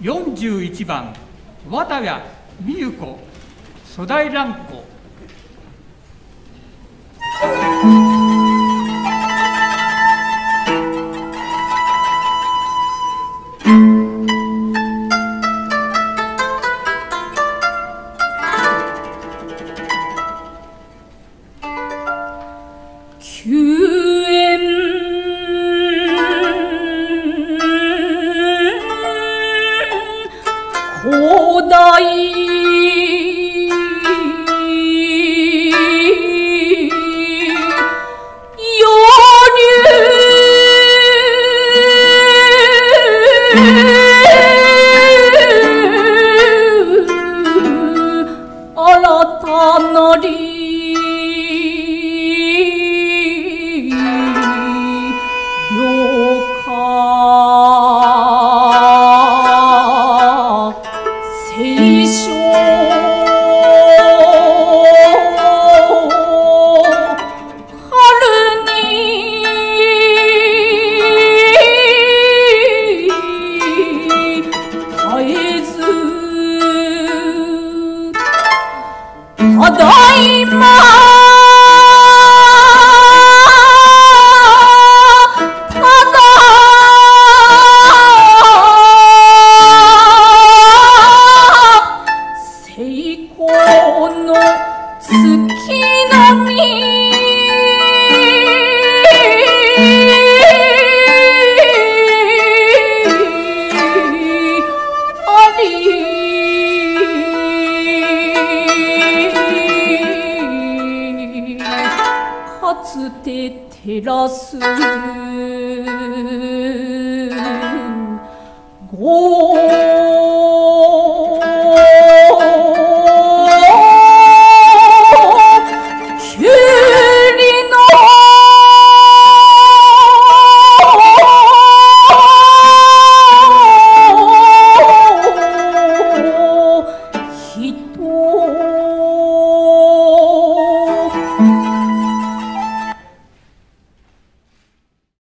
41番渡谷美優子粗大乱子広大新たなり。ただいまつて照らす。ご